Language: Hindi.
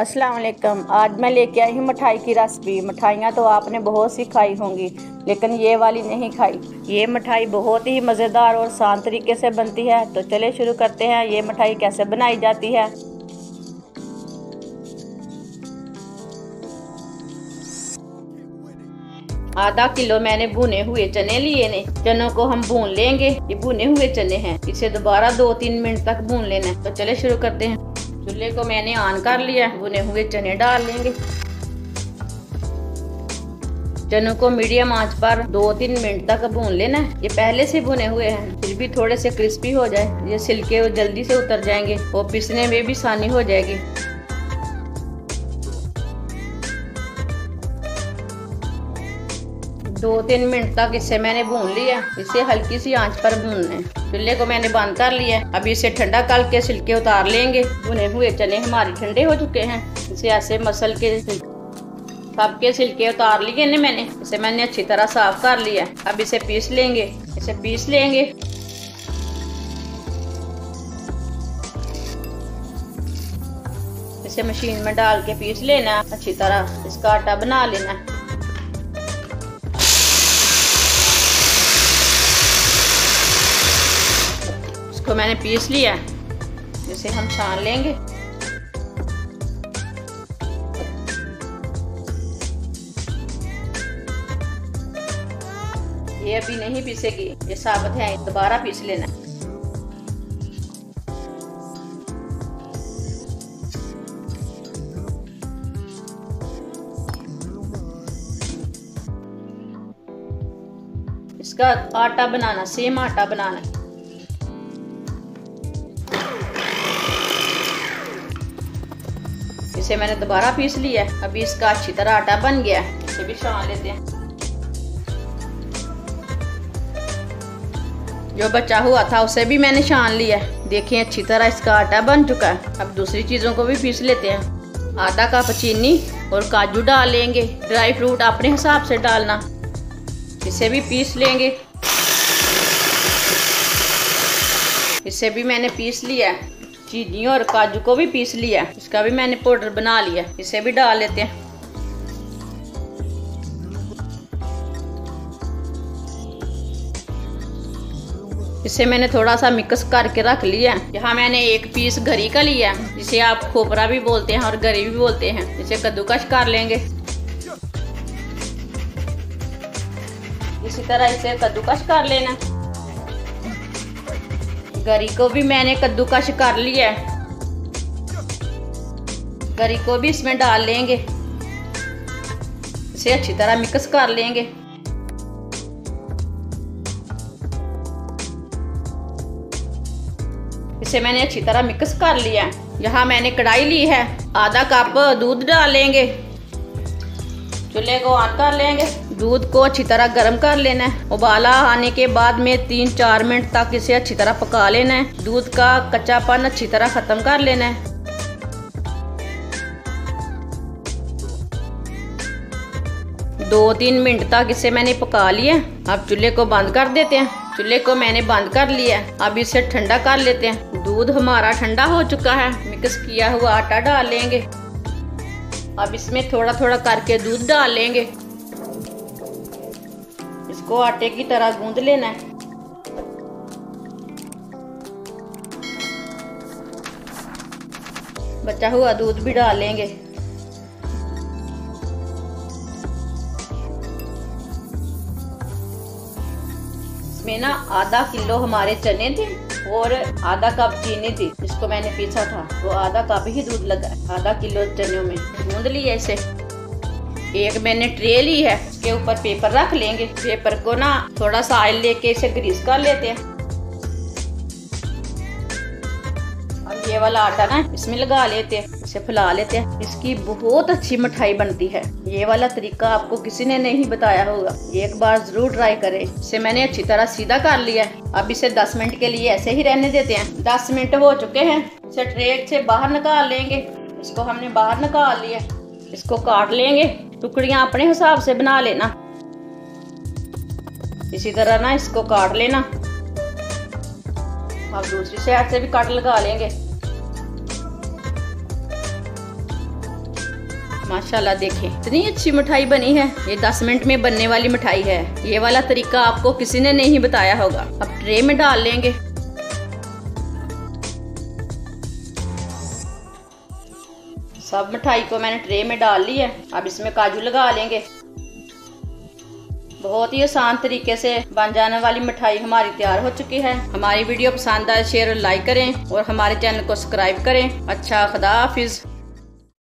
अस्सलाम वालेकुम आज मैं लेके आई हूँ मिठाई की रेसिपी। मिठाइयाँ तो आपने बहुत सी खाई होंगी, लेकिन ये वाली नहीं खाई। ये मिठाई बहुत ही मज़ेदार और आसान तरीके से बनती है। तो चले शुरू करते हैं। ये मिठाई कैसे बनाई जाती है? आधा किलो मैंने भुने हुए चने लिए ने। चनों को हम भून लेंगे। ये भुने हुए चने हैं। इसे दोबारा दो तीन मिनट तक भून लेना है। तो चले शुरू करते हैं। चूल्हे को मैंने ऑन कर लिया बुने हुए चने डाल लेंगे। चनों को मीडियम आँच पर दो तीन मिनट तक भून लेना ये पहले से भुने हुए हैं। फिर भी थोड़े से क्रिस्पी हो जाए। ये सिलके जल्दी से उतर जाएँगे। और पिसने में भी आसानी हो जाएगी। दो तीन मिनट तक इसे मैंने भून लिया। इसे हल्की सी आँच पर भूनना है। चूल्हे को मैंने बंद कर लिया है। अब इसे ठंडा करके छिलके उतार लेंगे। भुने हुए चने हमारे ठंडे हो चुके हैं। इसे ऐसे मसल के सबके छिलके उतार लिए ने मैंने। इसे मैंने अच्छी तरह साफ़ कर लिया अब इसे पीस लेंगे। इसे पीस लेंगे। इसे मशीन में डाल के पीस लेना अच्छी तरह इसका आटा बना लेना इसको मैंने पीस लिया। इसे हम छान लेंगे। ये अभी नहीं पीसेगी। ये साबुत है, दोबारा पीस लेना। इसका आटा बनाना, सेम आटा बनाना। इसे मैंने दोबारा पीस लिया अभी इसका अच्छी तरह आटा बन गया इसे भी छान लेते हैं। जो बचा हुआ था, उसे भी मैंने छान लिया देखिए, अच्छी तरह इसका आटा बन चुका है। अब दूसरी चीज़ों को भी पीस लेते हैं। आधा कप चीनी और काजू डाल लेंगे। ड्राई फ्रूट अपने हिसाब से डालना। इसे भी पीस लेंगे। इसे भी मैंने पीस लिया चीनी और काजू को भी पीस लिया इसका भी मैंने पाउडर बना लिया इसे भी डाल लेते हैं। इसे मैंने थोड़ा सा मिक्स करके रख लिया यहाँ मैंने एक पीस घरी का लिया जिसे आप खोपरा भी बोलते हैं और गरी भी बोलते हैं। इसे कद्दूकश कर लेंगे। इसी तरह इसे कद्दूकश कर लेना। गरी को भी मैंने कद्दूकश कर लिया है। गरी को भी इसमें डाल लेंगे। इसे अच्छी तरह मिक्स कर लेंगे। इसे मैंने अच्छी तरह मिक्स कर लिया यहाँ मैंने कढ़ाई ली है। आधा कप दूध डाल लेंगे। चूल्हे को ऑन कर लेंगे। दूध को अच्छी तरह गर्म कर लेना है। उबाला आने के बाद में तीन चार मिनट तक इसे अच्छी तरह पका लेना है। दूध का कच्चापन अच्छी तरह खत्म कर लेना है। दो तीन मिनट तक इसे मैंने पका लिया अब चूल्हे को बंद कर देते हैं। चूल्हे को मैंने बंद कर लिया अब इसे ठंडा कर लेते हैं। दूध हमारा ठंडा हो चुका है। मिक्स किया हुआ आटा डाल लेंगे अब इसमें थोड़ा थोड़ा करके दूध डाल इसको आटे की तरह गूंद लेना है। बचा हुआ दूध भी डाल लेंगे। इसमें ना आधा किलो हमारे चने थे और आधा कप चीनी थी इसको मैंने पीछा था। वो आधा कप ही दूध लगा आधा किलो चने में। गूंद लिया इसे। एक मैंने ट्रे ली है इसके ऊपर पेपर रख लेंगे। पेपर को ना थोड़ा सा ऑयल लेके इसे ग्रीस कर लेते हैं। और ये वाला आटा ना इसमें लगा लेते हैं, इसे फैला लेते हैं। इसकी बहुत अच्छी मिठाई बनती है। ये वाला तरीका आपको किसी ने नहीं बताया होगा। एक बार ज़रूर ट्राई करें। इसे मैंने अच्छी तरह सीधा कर लिया है। अब इसे 10 मिनट के लिए ऐसे ही रहने देते हैं। 10 मिनट हो चुके हैं। इसे ट्रे से बाहर निकाल लेंगे। इसको हमने बाहर निकाल लिया इसको काट लेंगे। टुकड़ियाँ अपने हिसाब से बना लेना। इसी तरह ना इसको काट लेना। अब दूसरी साइड से भी कट लगा लेंगे। माशाल्लाह देखें, इतनी अच्छी मिठाई बनी है। ये 10 मिनट में बनने वाली मिठाई है। ये वाला तरीका आपको किसी ने नहीं बताया होगा। अब ट्रे में डाल लेंगे। सब मिठाई को मैंने ट्रे में डाल ली है। अब इसमें काजू लगा लेंगे। बहुत ही आसान तरीके से बन जाने वाली मिठाई हमारी तैयार हो चुकी है। हमारी वीडियो पसंद आए, शेयर और लाइक करें और हमारे चैनल को सब्सक्राइब करें। अच्छा खुदा हाफिज।